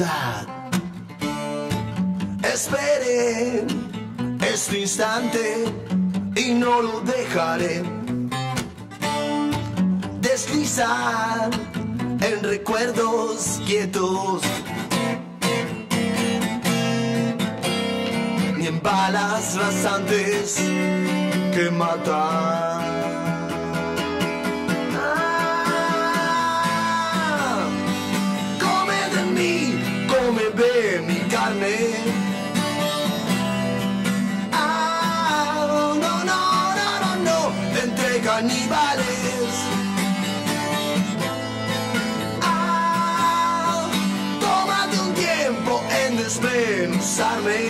voluntad. Esperé este instante y no lo dejaré deslizar en recuerdos quietos. Ni en balas rasantes que matan. Mi carne. Ah, no, no, no, no, no, entre caníbales. Ah, tómate un tiempo en desmenuzarme.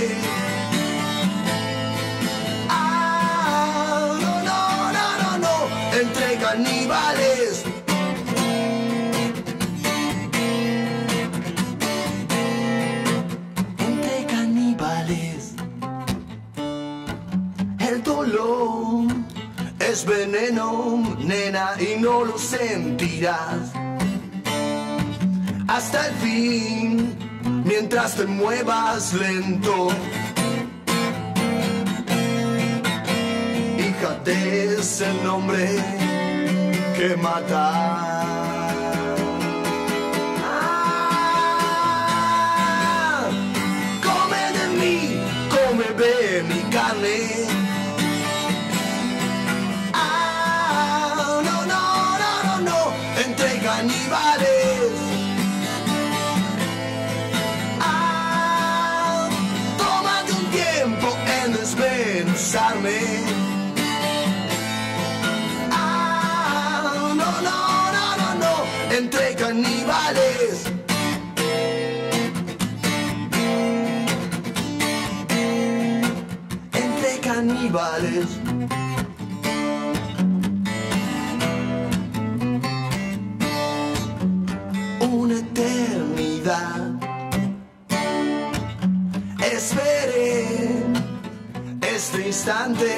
El es veneno, nena, y no lo sentirás. Hasta el fin, mientras te muevas lento. Hija de ese nombre que mata. Ah, come de mí, come de mi carne. Entre caníbales. Entre caníbales. una eternidad. Espere este instante